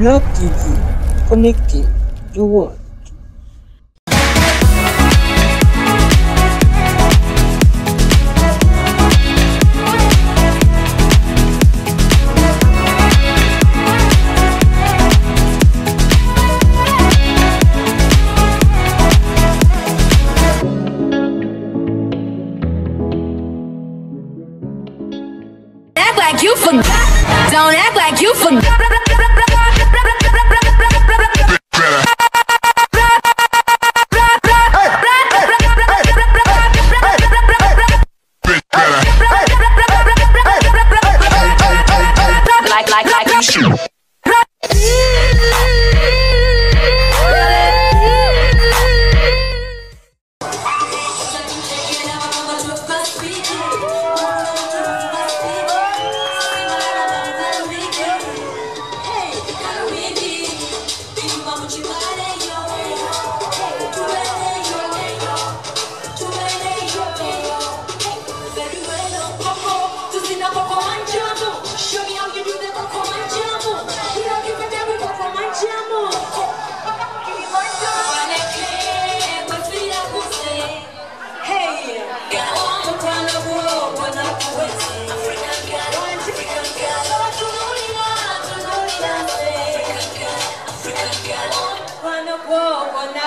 Lucky, connected, to what?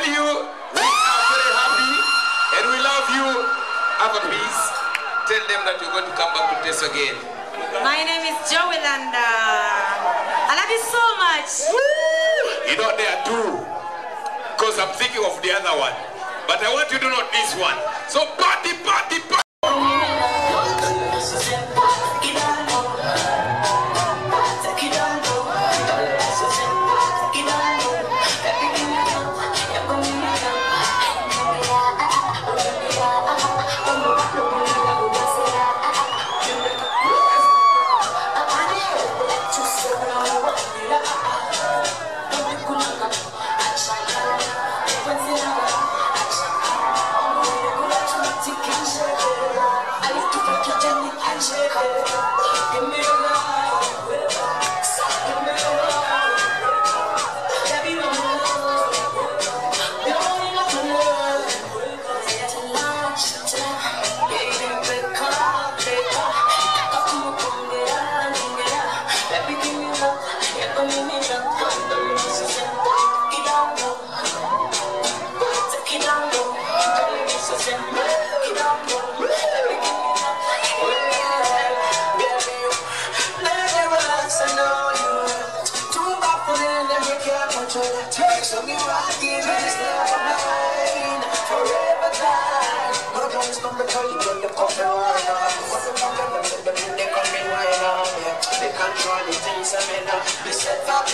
tell you, we are very happy and we love you. Have a peace. Tell them that you're going to come back to Teso again. My name is Jowy Landa. I love you so much. You know, there are two. Because I'm thinking of the other one. But I want you to know this one. So party, party, party. Everything is up,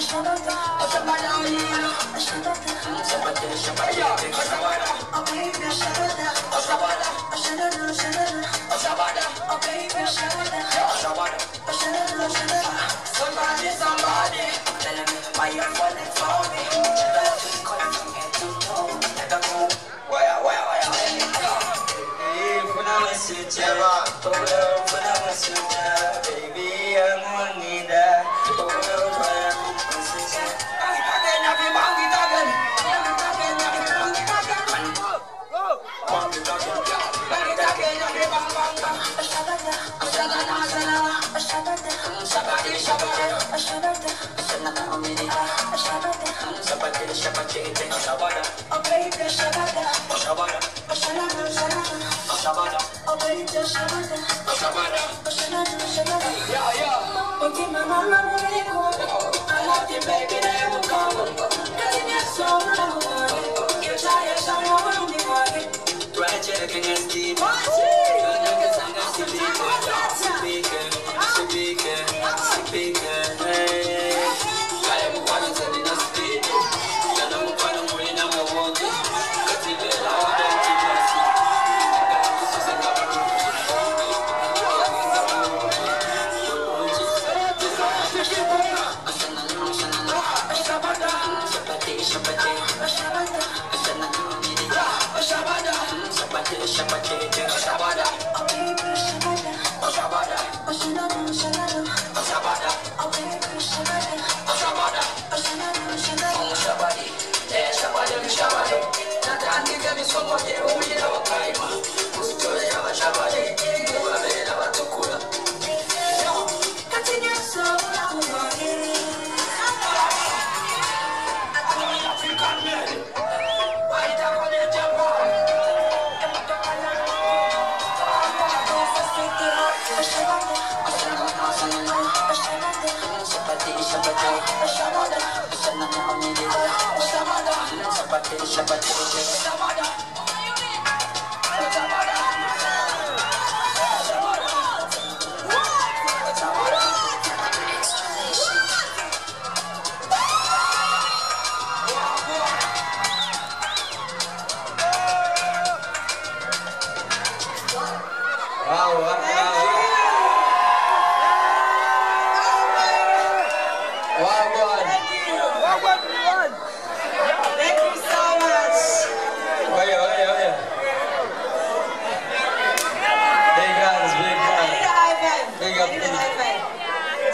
Somebody, somebody, tell me why you're falling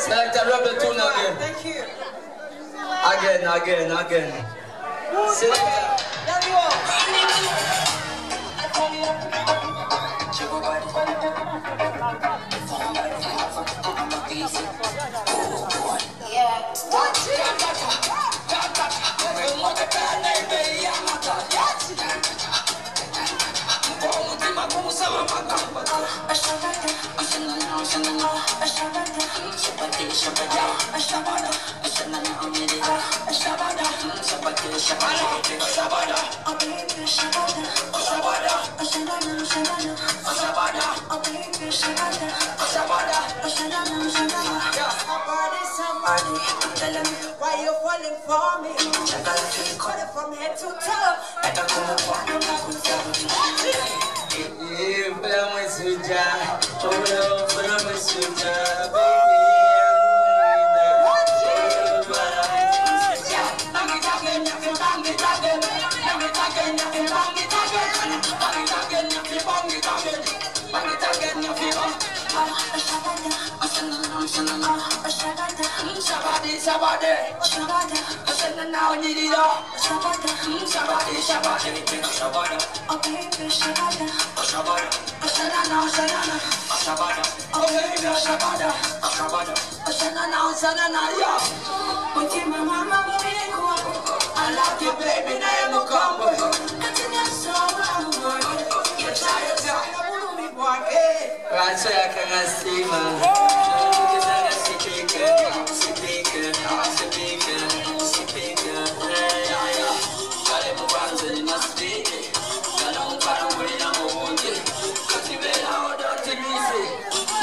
Selector Rebel Tune again. Thank you. Again, again, again. Selector. Love why you falling for me. Cut it from head to toe. Yeah, pela mãe suja. Oh, pela mãe suja. Baby, I love you, baby, na ya mukambo. Racha yakangasima. Sipika, sipika, sipika, sipika. Yeah, yeah. Kale mubanze nina sipike. Kale mukala mulina mubungi. Katibera odoti bisi.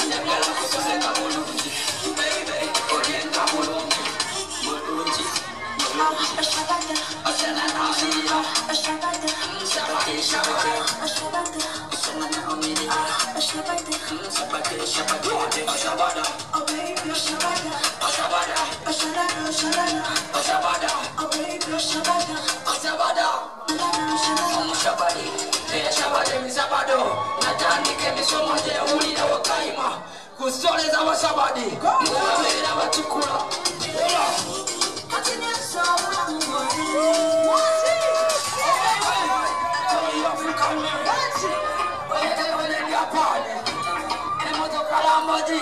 Njagala kukuseka bulungi. Baby, olyenga bulungi. Bulungi. Osana naomirira. Shabati, shabati. Osana naomirira. Shabati, shabati. Oshabada. Oshabada. Oshabada. Oshabada. Omushabadi. Eshabade misabado. Natandika emisomo gyewulira wakayima. Kusoleza abashabadi. Mubabeera batukula. Big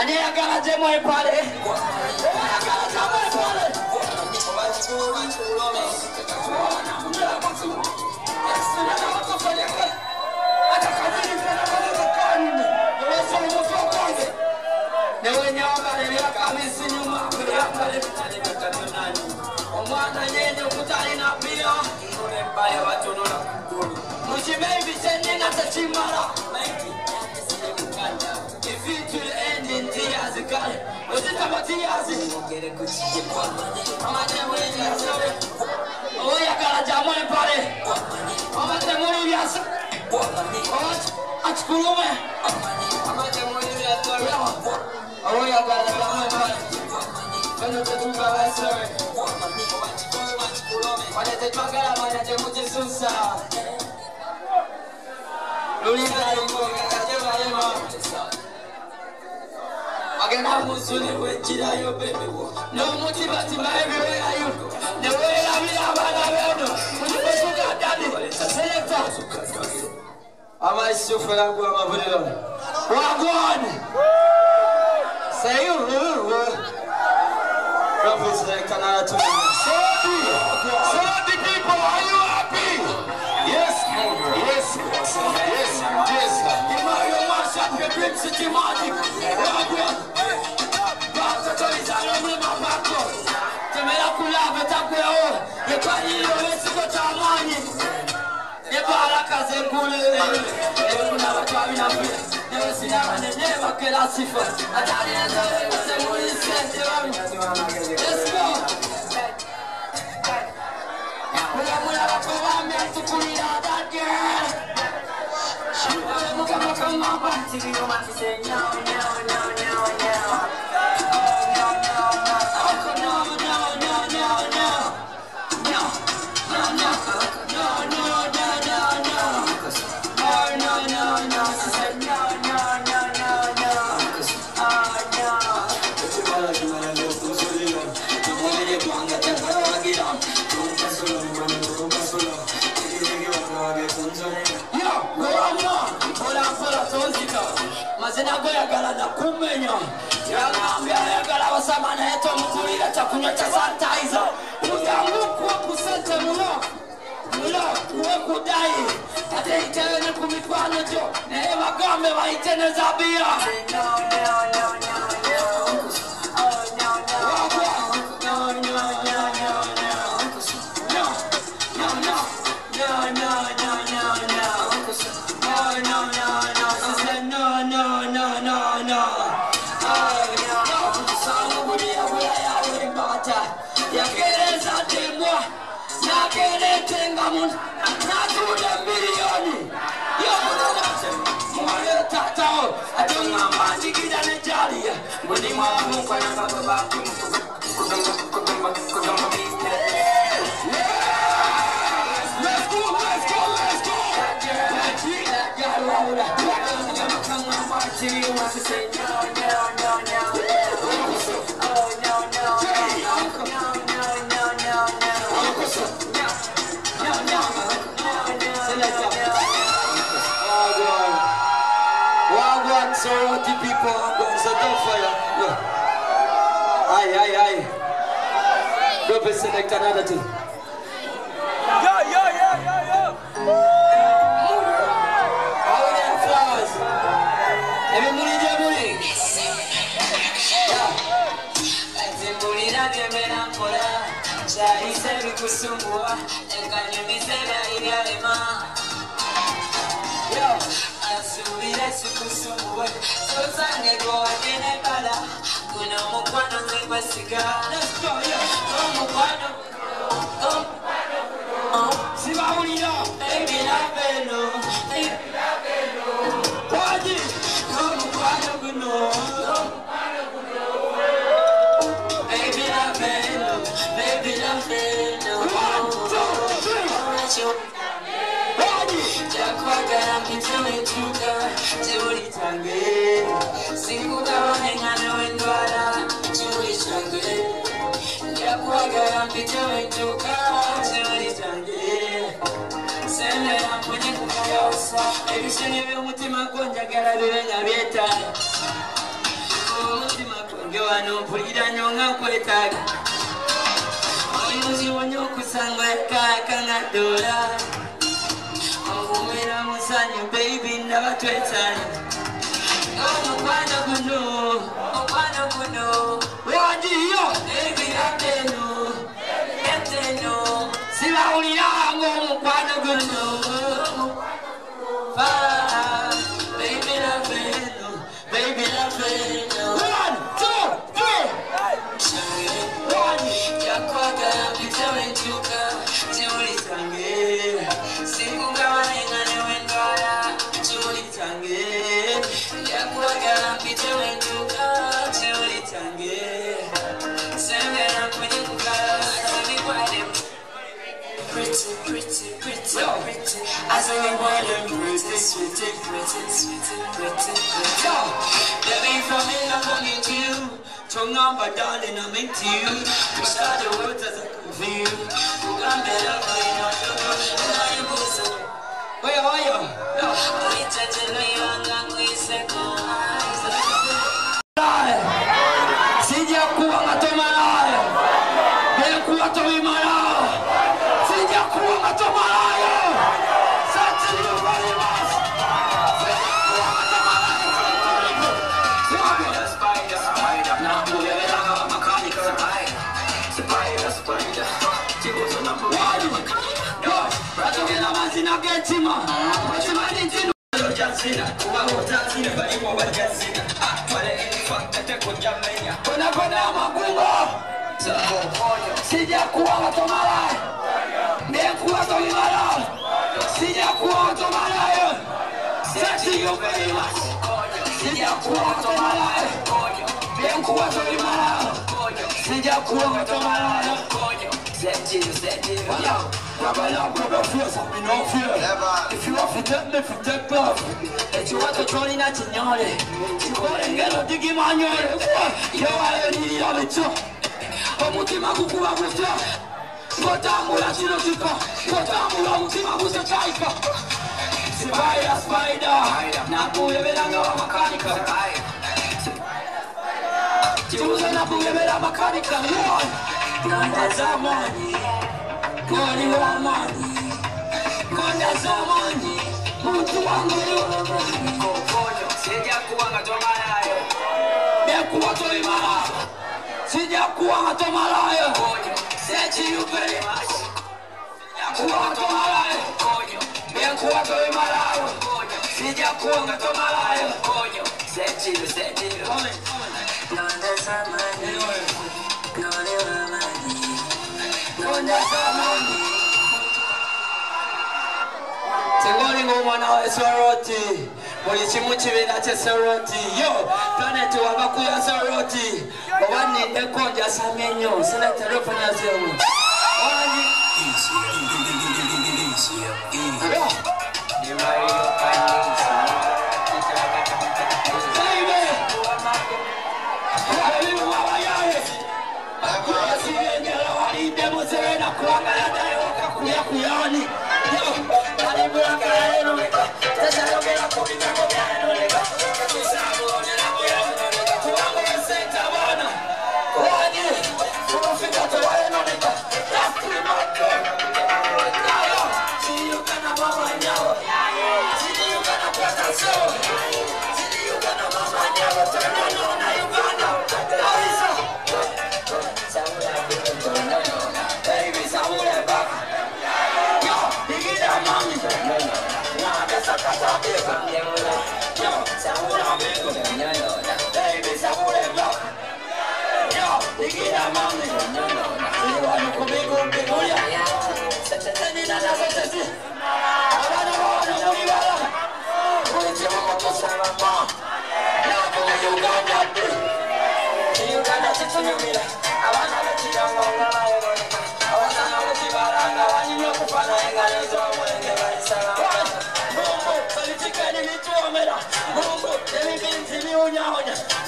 Anayagaraje mwe pale Anayagaraje mwe I'm wenye wabare miaka misini Kikulume kikulume oba temuli byasobe aneyagala gyemwe agenda musuli wekirayo bebewo n'omutibatima ebiwerayo newerabira abaana beno mulibesugadani selekta amaisufulagwa amabuliro wagwane sayuruwe Representative Saudi, Saudi people, are you happy? Yes, yes, yes, yes. Imayo Masha, the Dream City Magic. Wagwan. Bata Torizano Mlima Pako. Temela kulave takweo. Yekwalilo wesiko tamani. Yebaraka zengule. Kuna watu wabina vile. Newe sinama neneva kela sifa. Atari nezo zemuli sente wami. Let's goyagala nakumenya yagambye ayagala basama naye tomukulira kyakunywa kya sanitizer kuyangu kuwe ku sente mulo mulo kuwe kudayi ate yiteyo ne ku mikwano gyo naye bagambe bayite ne zabiya mwaletatao atongamba njigira nejaliya Let's go, let's go, let's go. Sorority people, wagwan, so don't fire. Yeah. Aye, aye, aye. Don't be select another thing. How are them flowers? Every money they money. Yeah. Atimbulira byemera nkola kyayise bikusumbua enganyumiza asuubire sikusumbue tozange gowagene bala guno omukwano nze gwesiga omukwano Sibawulira. again. Sikutawanya n'owendwala kiwulisa again. Njakwagala mpite wentuka kiwulisa again. Sende yamponye kukayawusa ebisenge by'omutima gwo njagala bibe nga byetaaga. Omutima gwange wano mpulira nnyo nga nkwetaaga. Omuzibu nnyo okusanga kaakana dola. Ovumira musanyu baby naba twetaaga. Omukwano Pretty, pretty, pretty, pretty. I say we want them pretty, pretty, sweetie, pretty, pretty. Yo, baby, from me, I'm you. Tongue number, darling, I'm into you. You start the words as I confuse. You got me love, you know, you know, you know, you go. Where are you? Yo, we touch it, we young, and we say, sijakuwa matomalayo nekuwa fatima fatima ni jinu Jazzina, kuwa hotati na bariwa wa jazzina Atwale ah, ilifa kate kujamenya Kona kona magungo. Sija kuwa watomala Mie kuwa tolimala Sija kuwa watomala Sati yupe imas Sija kuwa watomala Mie kuwa tolimala Sija kuwa watomala Sija kuwa watomala If you want to take me, you take love. If you want to join in at Nyore, you go and get a diggy man, you're a need of it too. Omutima gukuba gutya ngotambula kino kiko ngotambula omutima gusekaika spider spider nakuyebelanga wamakanika kibuze nakuyebera makanika Konde zamani, kori wamani, konde zamani, mtu wangu yule kokoyo, sijakuwa ngatoa malayo, nekuwa toi malayo, sijakuwa ngatoa malayo, konyo, seji uperi mash, sijakuwa ngatoa malayo, konyo, nekuwa toi malayo, konyo, sijakuwa ngatoa malayo, konyo, seji seji, konde zamani. Tegolinga omwana wa esoroti buli kimu kibeera kyesoroti yo planeti wagakuya soroti oba nindeko njasamye nnyo sina telefoni yazemu wanyi kuyani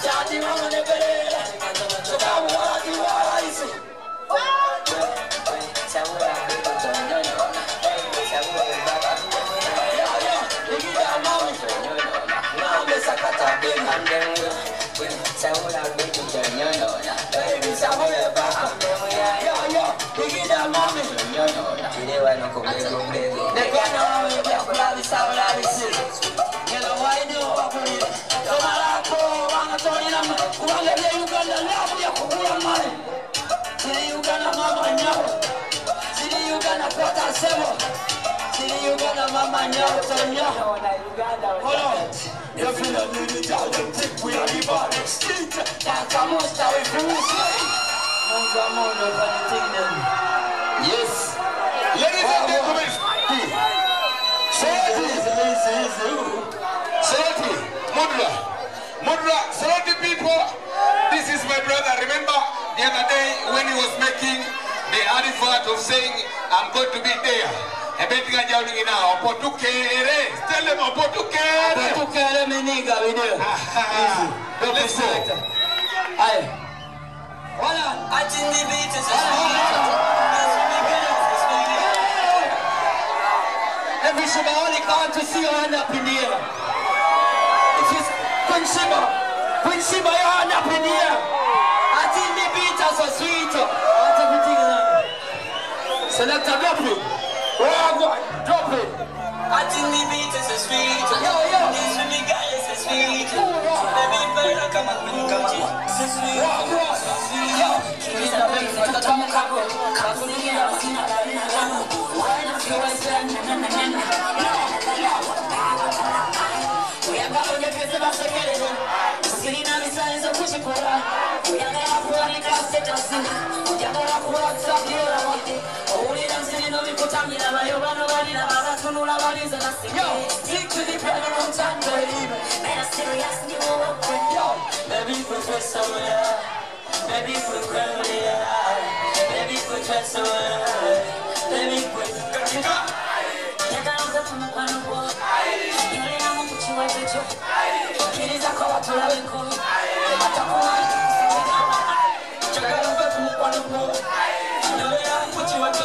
Kyati mama ne berera. Sababu wati wa raisi. đêm anh đang mưa quên sao mới lao đến cùng trời nhớ nổi nè baby sao mới ở ba anh đang mưa yo yo đi khi đã mong mình nhớ nổi nè chỉ điều anh nó cùng đêm cùng đêm để qua nó mình bảo con lao đi sao mới lao đi xì nghe là why do ba con đi đó mà là cô bằng cái tôi nằm cũng bằng cái điều cần là lao bây giờ cũng làm mày chỉ điều cần là mama nhau chỉ điều cần là quá ta xem chỉ điều cần là mama nhau tôi nhau Hold on. You feel a little girl, them think we are the baddest street. Now come on, start with Bruce Lee. Munga mono for the thing. Yes. Ladies and gentlemen. Mudra, Mudra, Soroti people, this is my brother. Remember the other day when he was making the advert of saying, I'm going to be there. Ebetinga jaulingi now, opotukere. Tell them opotukere. Tukere me nigga we do. Ah, ah, ah. Easy. Don't be Let's go. selected. Aye. Hold on. I think the beat is a Every Shiba only come to see your hand up in the air. If it's Queen Shiba, Queen Shiba, your hand up in the air. I think the beat is so sweet. Uh, that's everything in it. Selector, drop it. Oh, God, drop it. I think the beat is a sweet. Yo, yo. This me guy is a sweet. Baby, better come on, come on. It's a sweet. Walk, walk. Yo, he's the big for the tongue couple. Yo, stick to the pedal on time, baby. Yo, Baby, professor. Baby, yeah. Baby, put professor. Baby, put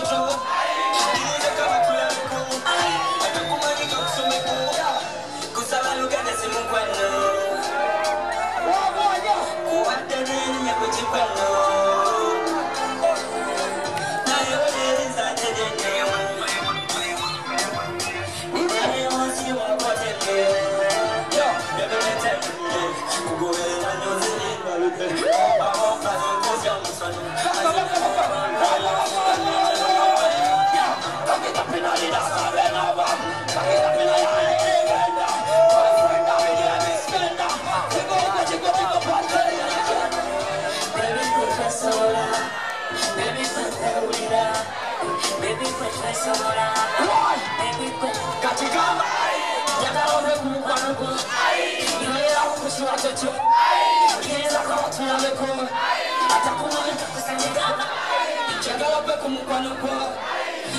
Kusaba luganda simukwano walk, walk, yo. tu kinzakotunabeko atakumanasaniga kyagala pe ku mukwano gwo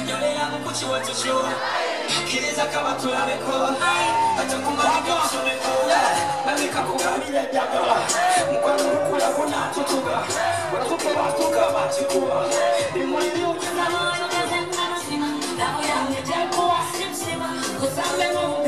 nyolera mukuki wakikyo kiriza kaba tulabeko atakumaniko nsomeko babika kugabira eddagala mukwano gukulako natutuga batuke batuka bakikuba bimuliri okunanaa Now we are the devil, I'm Simsima, cause I'm the moon.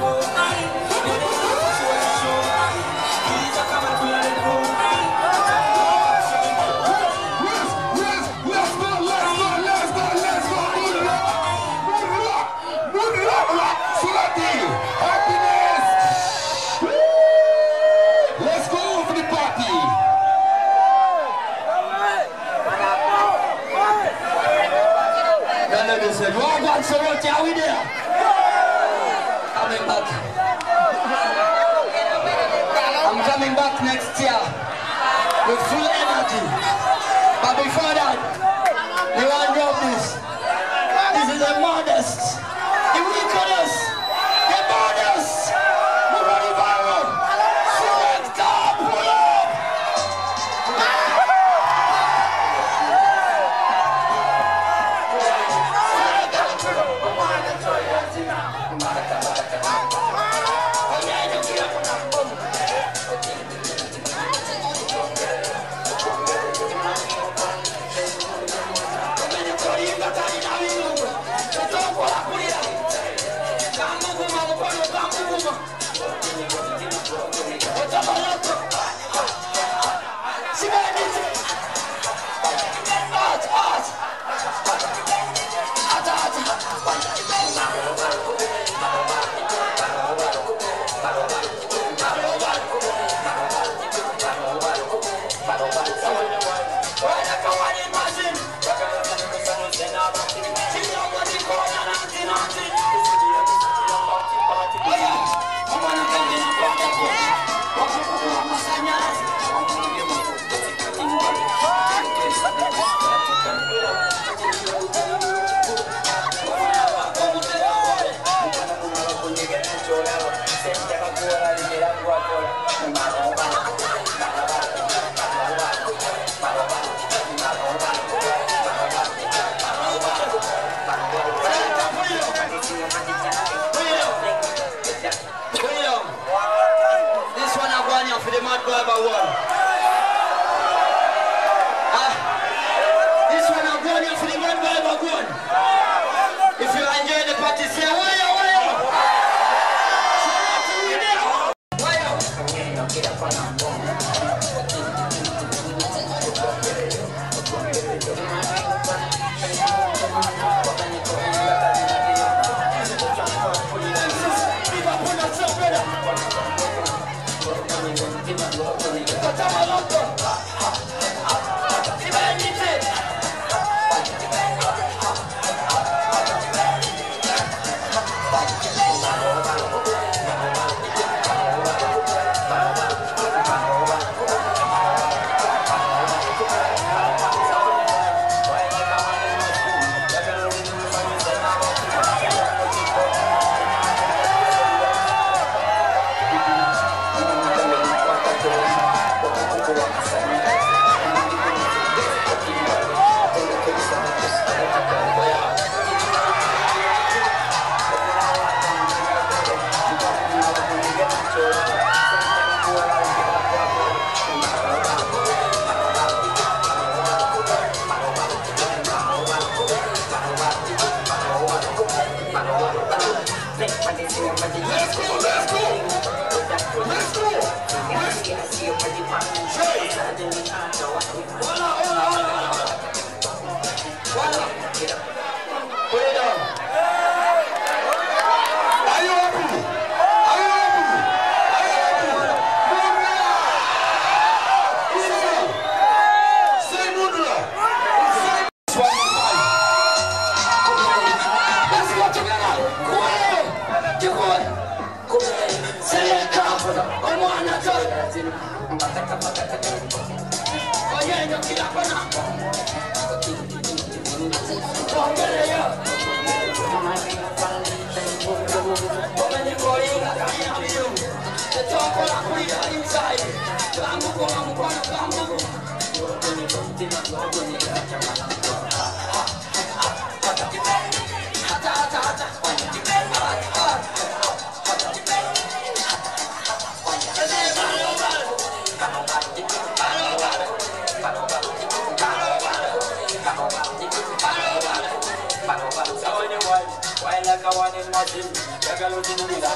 Tá bem falhado.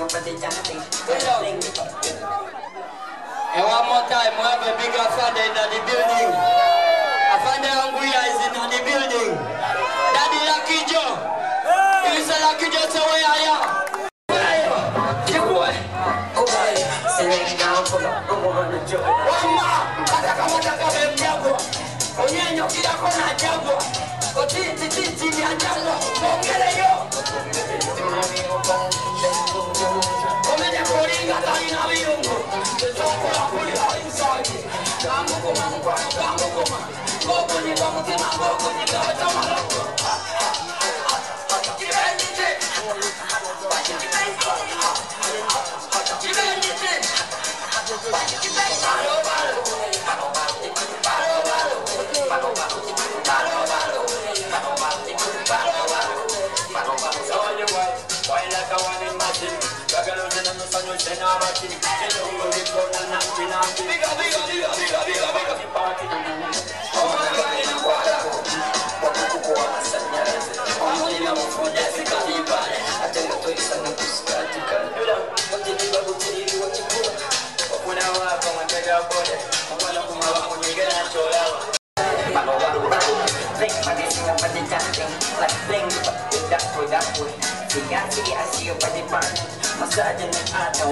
And one more time, we have a bigger father in the building. Afanda Anguya is in the building. Daddy Lucky Joe. You say Lucky Joe, so where are you? Onyanyokirako na jagwa, otitititi ya jagwa, Big up, big up, big up, big up, big up, big up.